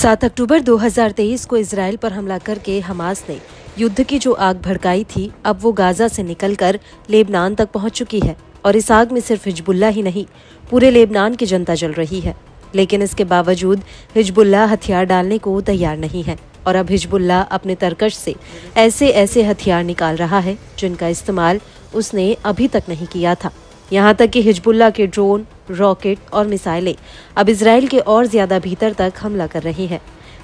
सात अक्टूबर 2023 को इसराइल पर हमला करके हमास ने युद्ध की जो आग भड़काई थी, अब वो गाजा से निकलकर लेबनान तक पहुँच चुकी है। और इस आग में सिर्फ़ हिजबुल्ला ही नहीं, पूरे लेबनान की जनता जल रही है। लेकिन इसके बावजूद हिजबुल्ला हथियार डालने को तैयार नहीं है। और अब हिजबुल्ला अपने तरकश से ऐसे ऐसे हथियार निकाल रहा है, जिनका इस्तेमाल उसने अभी तक नहीं किया था। यहाँ तक कि हिजबुल्ला के ड्रोन रॉकेट और मिसाइलें। अब इसराइल के और ज़्यादा भीतर तक हमला कर रही है।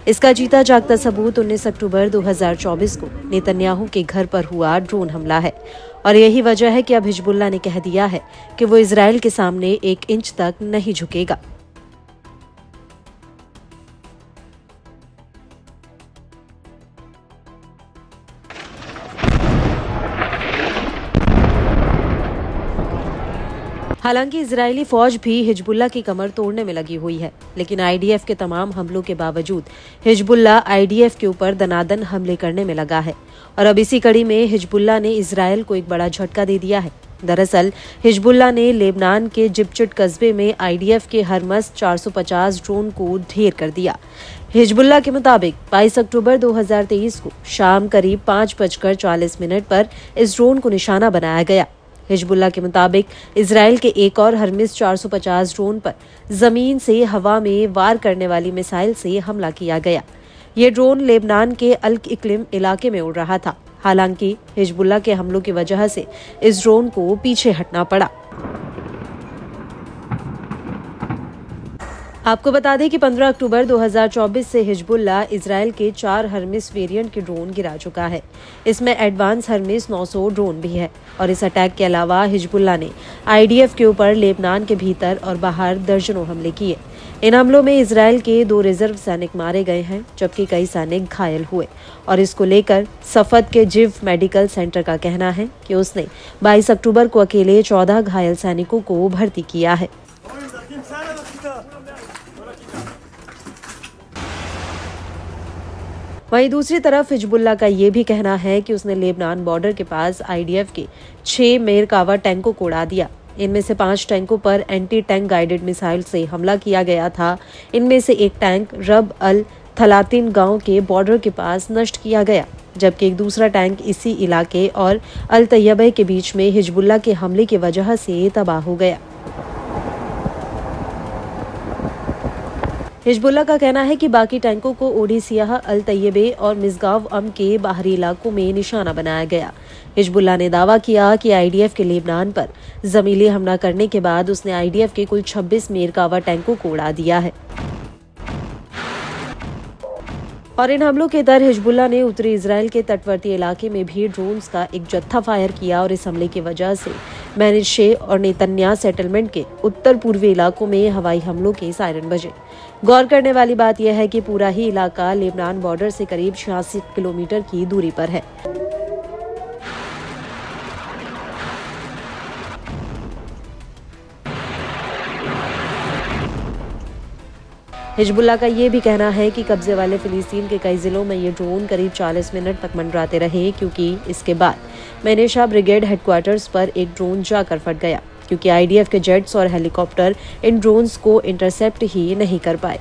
इसका जीता जागता सबूत 19 अक्टूबर 2024 को। नेतन्याहू के घर पर हुआ ड्रोन हमला है। और यही वजह है कि अब हिजबुल्ला ने कह दिया है कि वो इसराइल के सामने एक इंच तक नहीं झुकेगा। हालाँकि इजरायली फौज भी हिजबुल्ला की कमर तोड़ने में लगी हुई है, लेकिन आईडीएफ के तमाम हमलों के बावजूद हिजबुल्ला आईडीएफ के ऊपर दनादन हमले करने में लगा है। और अब इसी कड़ी में हिजबुल्ला ने इसराइल को एक बड़ा झटका दे दिया है। दरअसल, हिजबुल्ला ने लेबनान के जिपचिट कस्बे में आईडीएफ के हरमस 450 ड्रोन को ढेर कर दिया। हिजबुल्ला के मुताबिक 22 अक्टूबर 2023 को शाम करीब पाँच बजकर चालीस मिनट पर इस ड्रोन को निशाना बनाया गया। हिजबुल्ला के मुताबिक इसराइल के एक और हरमिस 450 ड्रोन पर ज़मीन से हवा में वार करने वाली मिसाइल से हमला किया गया। ये ड्रोन लेबनान के अल इकलिम इलाके में उड़ रहा था। हालाँकि हिजबुल्ला के हमलों की वजह से इस ड्रोन को पीछे हटना पड़ा। आपको बता दें कि 15 अक्टूबर 2024 से हिजबुल्ला इसराइल के चार हरमिस वेरिएंट के ड्रोन गिरा चुका है। इसमें एडवांस हरमिस 900 ड्रोन भी है और इस अटैक के अलावा हिजबुल्ला ने आईडीएफ के ऊपर लेबनान के भीतर और बाहर दर्जनों हमले किए। इन हमलों में इसराइल के दो रिज़र्व सैनिक मारे गए हैं, जबकि कई सैनिक घायल हुए। और इसको लेकर सफद के जिव मेडिकल सेंटर का कहना है कि उसने 22 अक्टूबर को अकेले 14 घायल सैनिकों को भर्ती किया है। वहीं दूसरी तरफ़ हिजबुल्ला का ये भी कहना है कि उसने लेबनान बॉर्डर के पास आईडीएफ के छह मेरकावा टैंकों को उड़ा दिया। इनमें से पाँच टैंकों पर एंटी टैंक गाइडेड मिसाइल से हमला किया गया था। इनमें से एक टैंक रब अल थलातिन गाँव के बॉर्डर के पास नष्ट किया गया, जबकि एक दूसरा टैंक इसी इलाके और अल तैयबे के बीच में हिजबुल्ला के हमले की वजह से तबाह हो गया। हिजबुल्ला का कहना है कि बाकी टैंकों को ओडिसिया अल तैयबे और मिसगाव अम के बाहरी इलाकों में निशाना बनाया गया। हिजबुल्ला ने दावा किया कि आईडीएफ के लेबनान पर जमीली हमला करने के बाद उसने आईडीएफ के कुल 26 मेरकावा टैंकों को उड़ा दिया है। और इन हमलों के दर हिजबुल्ला ने उत्तरी इसराइल के तटवर्ती इलाके में भी ड्रोन्स का एक जत्था फायर किया और इस हमले की वजह से मैनिशे और नेतन्या सेटलमेंट के उत्तर पूर्वी इलाकों में हवाई हमलों के सायरन बजे। गौर करने वाली बात यह है कि पूरा ही इलाका लेबनान बॉर्डर से करीब छियासी किलोमीटर की दूरी पर है। हिजबुल्ला का ये भी कहना है कि कब्जे वाले फिलिस्तीन के कई जिलों में ये ड्रोन करीब 40 मिनट तक मंडराते रहे क्योंकि इसके बाद मैनेशा ब्रिगेड हेडक्वार्टर्स पर एक ड्रोन जाकर फट गया, क्योंकि आईडीएफ के जेट्स और हेलीकॉप्टर इन ड्रोन्स को इंटरसेप्ट ही नहीं कर पाए।